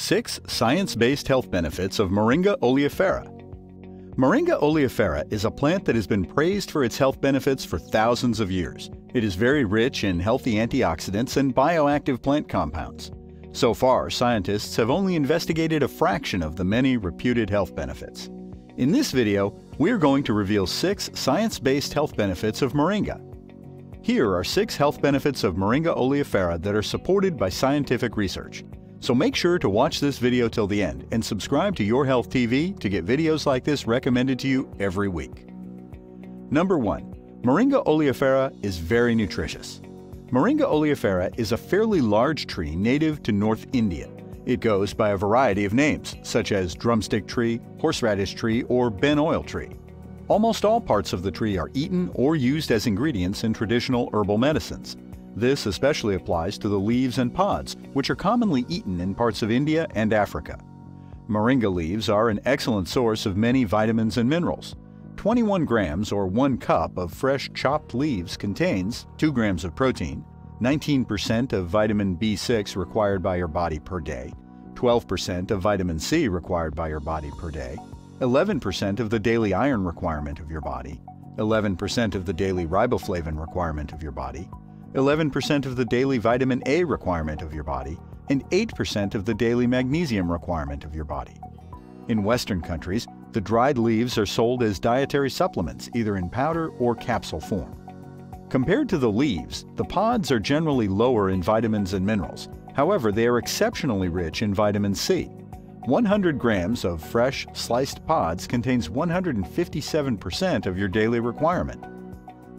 6 Science-Based Health Benefits of Moringa oleifera Moringa oleifera is a plant that has been praised for its health benefits for thousands of years. It is very rich in healthy antioxidants and bioactive plant compounds. So far, scientists have only investigated a fraction of the many reputed health benefits. In this video, we are going to reveal six science-based health benefits of moringa. Here are six health benefits of Moringa oleifera that are supported by scientific research. So make sure to watch this video till the end and subscribe to Your Health TV to get videos like this recommended to you every week. Number 1. Moringa oleifera is very nutritious. Moringa oleifera is a fairly large tree native to North India. It goes by a variety of names, such as drumstick tree, horseradish tree, or ben oil tree. Almost all parts of the tree are eaten or used as ingredients in traditional herbal medicines. This especially applies to the leaves and pods, which are commonly eaten in parts of India and Africa. Moringa leaves are an excellent source of many vitamins and minerals. 21 grams or 1 cup of fresh chopped leaves contains 2 grams of protein, 19% of vitamin B6 required by your body per day, 12% of vitamin C required by your body per day, 11% of the daily iron requirement of your body, 11% of the daily riboflavin requirement of your body, 11% of the daily vitamin A requirement of your body, and 8% of the daily magnesium requirement of your body. In Western countries, the dried leaves are sold as dietary supplements either in powder or capsule form. Compared to the leaves, the pods are generally lower in vitamins and minerals. However, they are exceptionally rich in vitamin C. 100 grams of fresh, sliced pods contains 157% of your daily requirement.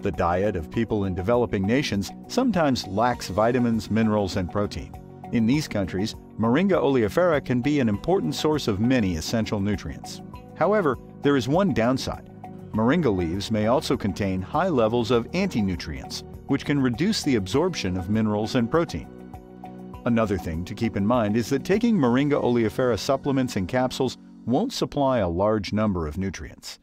The diet of people in developing nations sometimes lacks vitamins, minerals, and protein. In these countries, Moringa oleifera can be an important source of many essential nutrients. However, there is one downside. Moringa leaves may also contain high levels of anti-nutrients, which can reduce the absorption of minerals and protein. Another thing to keep in mind is that taking Moringa oleifera supplements and capsules won't supply a large number of nutrients.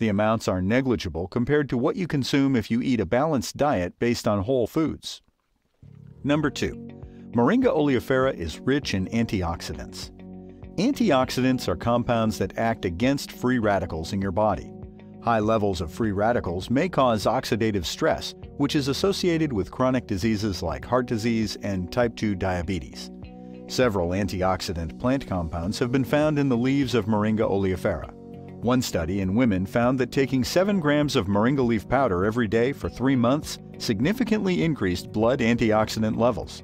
The amounts are negligible compared to what you consume if you eat a balanced diet based on whole foods. Number 2. Moringa oleifera is rich in antioxidants. Antioxidants are compounds that act against free radicals in your body. High levels of free radicals may cause oxidative stress, which is associated with chronic diseases like heart disease and type 2 diabetes. Several antioxidant plant compounds have been found in the leaves of Moringa oleifera. One study in women found that taking 7 grams of moringa leaf powder every day for 3 months significantly increased blood antioxidant levels.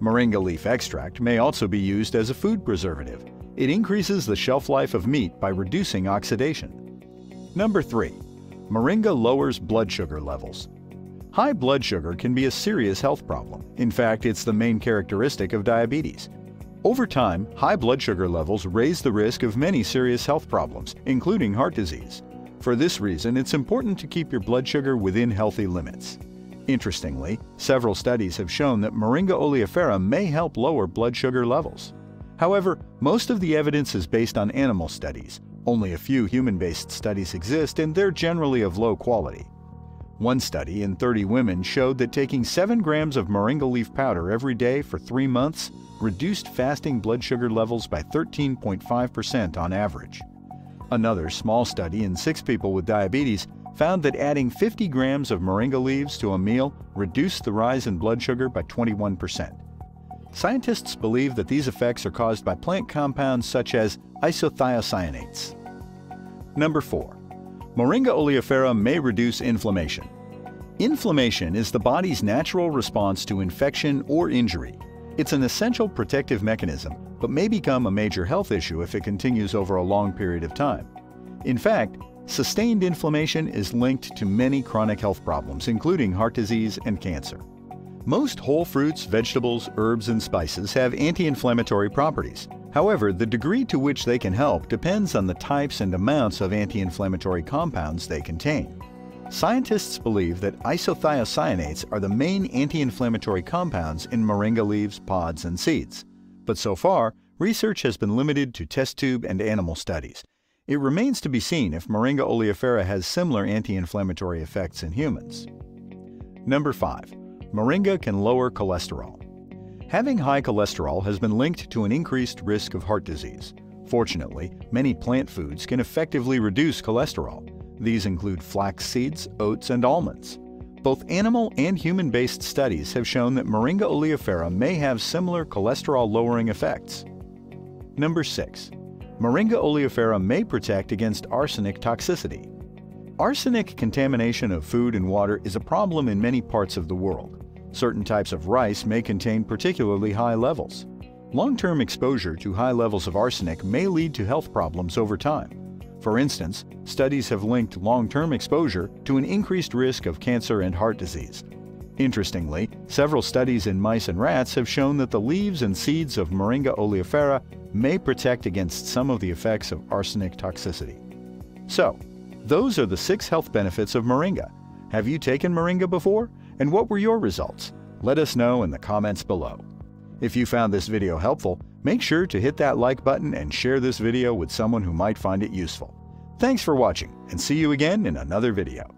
Moringa leaf extract may also be used as a food preservative. It increases the shelf life of meat by reducing oxidation. Number 3. Moringa lowers blood sugar levels. High blood sugar can be a serious health problem. In fact, it's the main characteristic of diabetes. Over time, high blood sugar levels raise the risk of many serious health problems, including heart disease. For this reason, it's important to keep your blood sugar within healthy limits. Interestingly, several studies have shown that Moringa oleifera may help lower blood sugar levels. However, most of the evidence is based on animal studies. Only a few human-based studies exist and they're generally of low quality. One study in 30 women showed that taking 7 grams of moringa leaf powder every day for 3 months reduced fasting blood sugar levels by 13.5% on average. Another small study in six people with diabetes found that adding 50 grams of moringa leaves to a meal reduced the rise in blood sugar by 21%. Scientists believe that these effects are caused by plant compounds such as isothiocyanates. Number 4. Moringa oleifera may reduce inflammation. Inflammation is the body's natural response to infection or injury it's an essential protective mechanism, but may become a major health issue if it continues over a long period of time. In fact, sustained inflammation is linked to many chronic health problems, including heart disease and cancer. Most whole fruits, vegetables, herbs, and spices have anti-inflammatory properties. However, the degree to which they can help depends on the types and amounts of anti-inflammatory compounds they contain. Scientists believe that isothiocyanates are the main anti-inflammatory compounds in moringa leaves, pods, and seeds. But so far, research has been limited to test tube and animal studies. It remains to be seen if Moringa oleifera has similar anti-inflammatory effects in humans. Number 5. Moringa can lower cholesterol. Having high cholesterol has been linked to an increased risk of heart disease. Fortunately, many plant foods can effectively reduce cholesterol. These include flax seeds, oats, and almonds. Both animal and human-based studies have shown that Moringa oleifera may have similar cholesterol-lowering effects. Number 6. Moringa oleifera may protect against arsenic toxicity. Arsenic contamination of food and water is a problem in many parts of the world. Certain types of rice may contain particularly high levels. Long-term exposure to high levels of arsenic may lead to health problems over time. For instance, studies have linked long-term exposure to an increased risk of cancer and heart disease. Interestingly, several studies in mice and rats have shown that the leaves and seeds of Moringa oleifera may protect against some of the effects of arsenic toxicity. So, those are the six health benefits of Moringa. Have you taken Moringa before? And what were your results? Let us know in the comments below. If you found this video helpful, make sure to hit that like button and share this video with someone who might find it useful. Thanks for watching, and see you again in another video.